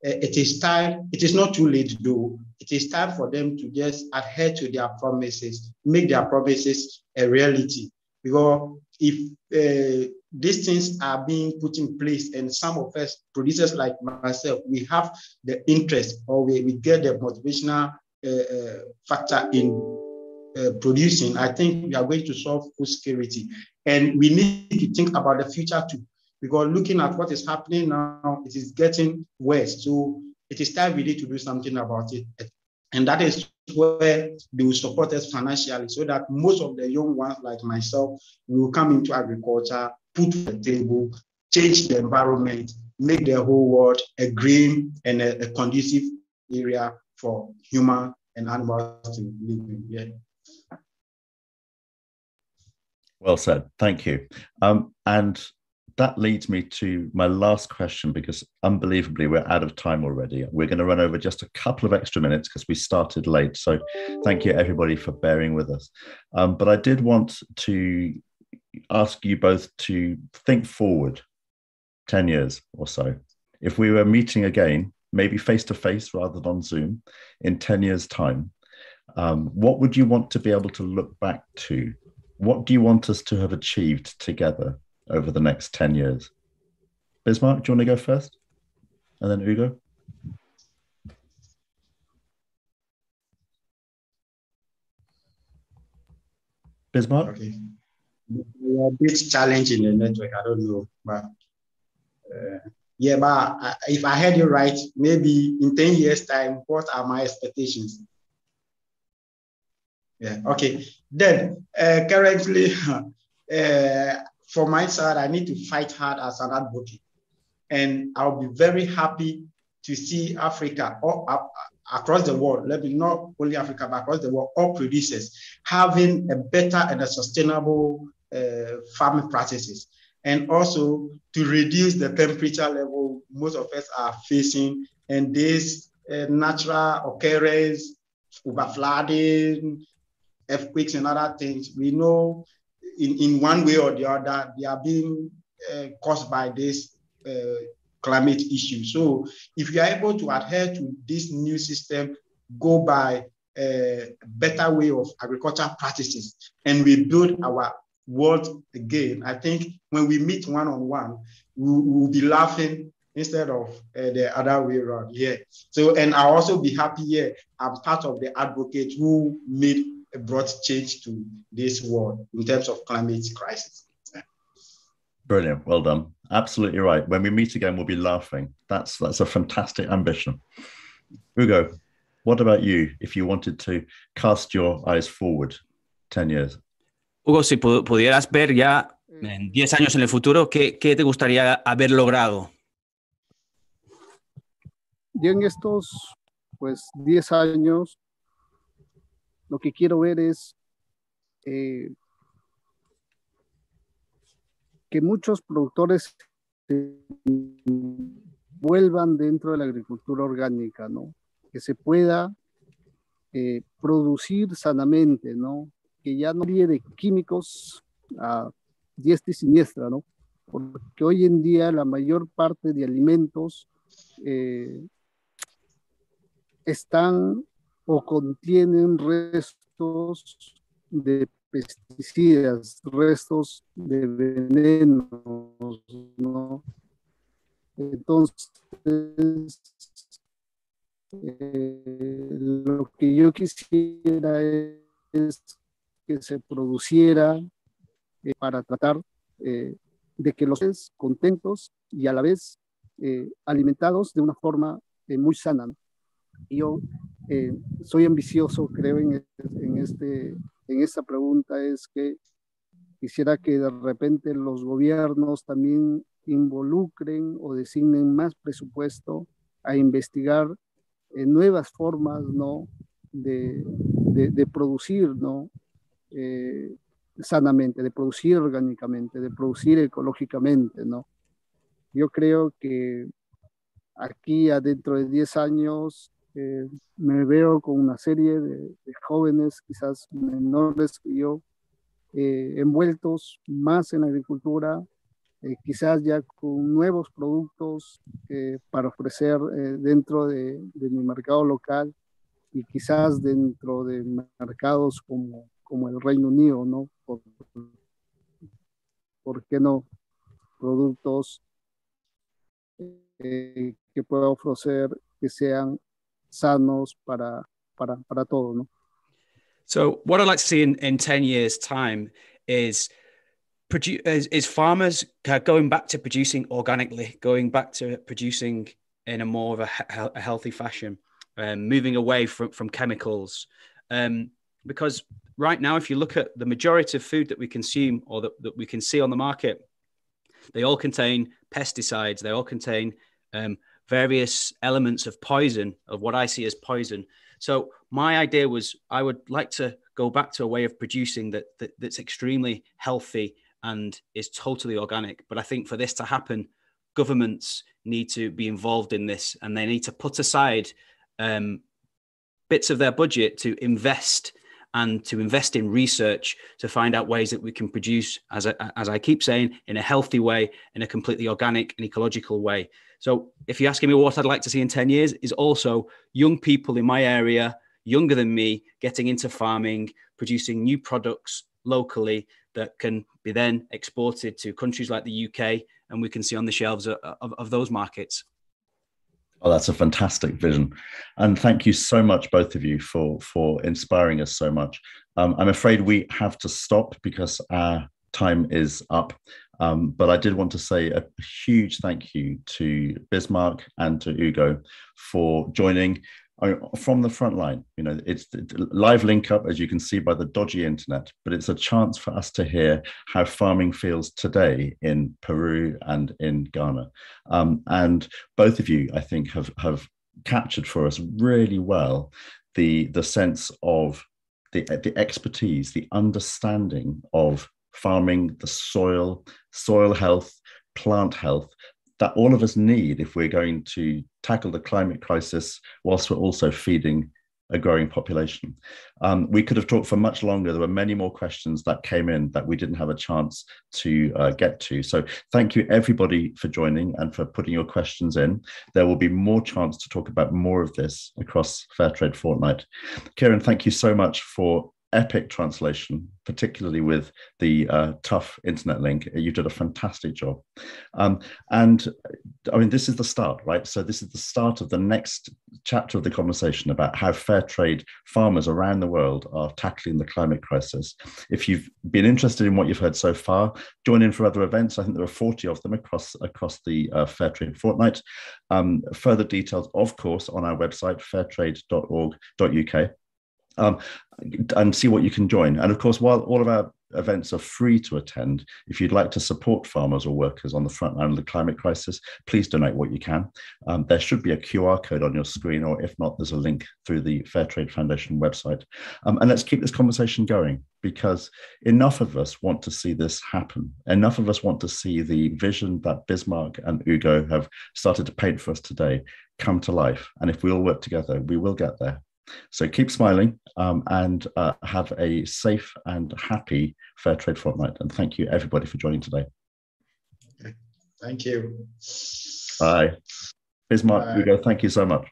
uh, it is time, it is not too late to do. It is time for them to just adhere to their promises, make their promises a reality. Because if uh, these things are being put in place and some of us producers like myself we have the interest or we, we get the motivational uh, factor in uh, producing, I think we are going to solve food security. And we need to think about the future too, because looking at what is happening now, it is getting worse. So it is time we need to do something about it. And that is where they will support us financially so that most of the young ones like myself will come into agriculture, put the table, change the environment, make the whole world a green and a, a conducive area for human and animals to live in. Yeah. Well said. Thank you. Um, and that leads me to my last question because unbelievably we're out of time already. We're going to run over just a couple of extra minutes because we started late. So thank you everybody for bearing with us. Um, but I did want to ask you both to think forward 10 years or so. If we were meeting again, maybe face to face rather than on Zoom in 10 years' time, um, what would you want to be able to look back to? What do you want us to have achieved together over the next 10 years? Bismark, do you want to go first? And then Ugo? Bismark? Okay. A bit challenging in the network, I don't know. But uh, yeah, but if I heard you right, maybe in 10 years' time, what are my expectations? Yeah, okay. Then uh, currently, *laughs* uh, for my side, I need to fight hard as an advocate. And I'll be very happy to see Africa or uh, across the world, let me not only Africa, but across the world, all producers having a better and a sustainable farming practices. And also to reduce the temperature level most of us are facing and this uh, natural occurrence, overflooding, earthquakes and other things, we know in, in one way or the other, they are being uh, caused by this uh, climate issue. So if you are able to adhere to this new system, go by a better way of agricultural practices, and we build our world again, I think when we meet one-on-one, we will be laughing instead of uh, the other way around. Yeah. So, and I'll also be happy here. I'm part of the advocate who made brought change to this world in terms of climate crisis. Brilliant. Well done. Absolutely right. When we meet again, we'll be laughing. That's that's a fantastic ambition. Ugo, what about you? If you wanted to cast your eyes forward 10 years. Hugo, si pudieras ver ya en 10 años en el futuro, ¿qué, ¿qué, te gustaría haber logrado? Y en estos pues 10 años lo que quiero ver es eh, que muchos productores vuelvan dentro de la agricultura orgánica, ¿no? Que se pueda eh, producir sanamente, ¿no? Ya no haya de químicos a diestra y siniestra, ¿no? Porque hoy en día la mayor parte de alimentos eh, están o contienen restos de pesticidas, restos de venenos, ¿no? Entonces, eh, lo que yo quisiera es que se produciera eh, para tratar eh, de que los contentos y a la vez alimentados de una forma muy sana. yo eh, soy ambicioso, creo en, en, este, en esta pregunta, es que quisiera que de repente los gobiernos también involucren o designen más presupuesto a investigar eh, nuevas formas ¿no? de, de, producir ¿no? Eh, sanamente, de producir orgánicamente, de producir ecológicamente. ¿no? Yo creo que aquí adentro de 10 años eh, me veo con una serie de, jóvenes, quizás menores que yo, eh, envueltos más en agricultura, eh, quizás ya con nuevos productos para ofrecer dentro de, mi mercado local y quizás dentro de mercados como, como el Reino Unido, ¿no? Por, ¿Por qué no? Productos que pueda ofrecer que sean sanos para para, para todo, ¿no? So what I'd like to see in, in 10 years time is, produ- is, is farmers going back to producing organically, going back to producing in a more of a, he- a healthy fashion, um, moving away from, from chemicals. Um, because right now, if you look at the majority of food that we consume or that, that we can see on the market, they all contain pesticides, they all contain um, various elements of poison, of what I see as poison. So my idea was I would like to go back to a way of producing that, that that's extremely healthy and is totally organic. But I think for this to happen, governments need to be involved in this and they need to put aside um, bits of their budget to invest and to invest in research to find out ways that we can produce, as I, as I keep saying, in a healthy way, in a completely organic and ecological way. So, if you're asking me what I'd like to see in 10 years, is also young people in my area, younger than me, getting into farming, producing new products locally that can be then exported to countries like the UK, and we can see on the shelves of, of, of those markets. Oh, that's a fantastic vision, and thank you so much, both of you, for for inspiring us so much. Um, I'm afraid we have to stop because our time is up. Um, but I did want to say a huge thank you to Bismark and to Hugo for joining from the front line. You know, it's live link up, as you can see by the dodgy internet, but it's a chance for us to hear how farming feels today in Peru and in Ghana. Um, and both of you, I think, have have captured for us really well the the sense of the, the expertise, the understanding of farming, the soil, soil health, plant health that all of us need if we're going to tackle the climate crisis whilst we're also feeding a growing population. Um, we could have talked for much longer. There were many more questions that came in that we didn't have a chance to uh, get to. So thank you everybody for joining and for putting your questions in. There will be more chance to talk about more of this across Fairtrade Fortnight. Kieran, thank you so much for epic translation, particularly with the uh, tough internet link. You did a fantastic job. Um, and I mean, this is the start, right? So, this is the start of the next chapter of the conversation about how fair trade farmers around the world are tackling the climate crisis. If you've been interested in what you've heard so far, join in for other events. I think there are 40 of them across, across the uh, Fairtrade Fortnight. Um, further details, of course, on our website, fairtrade.org.uk um, and see what you can join. And of course, while all of our events are free to attend, if you'd like to support farmers or workers on the front line of the climate crisis, please donate what you can. Um, there should be a QR code on your screen, or if not, there's a link through the Fairtrade Foundation website. Um, and let's keep this conversation going because enough of us want to see this happen. Enough of us want to see the vision that Bismark and Hugo have started to paint for us today come to life. And if we all work together, we will get there. So keep smiling um, and uh, have a safe and happy Fairtrade Fortnight. And thank you, everybody, for joining today. Thank you. Bye. Bismark, Bye. Hugo, thank you so much.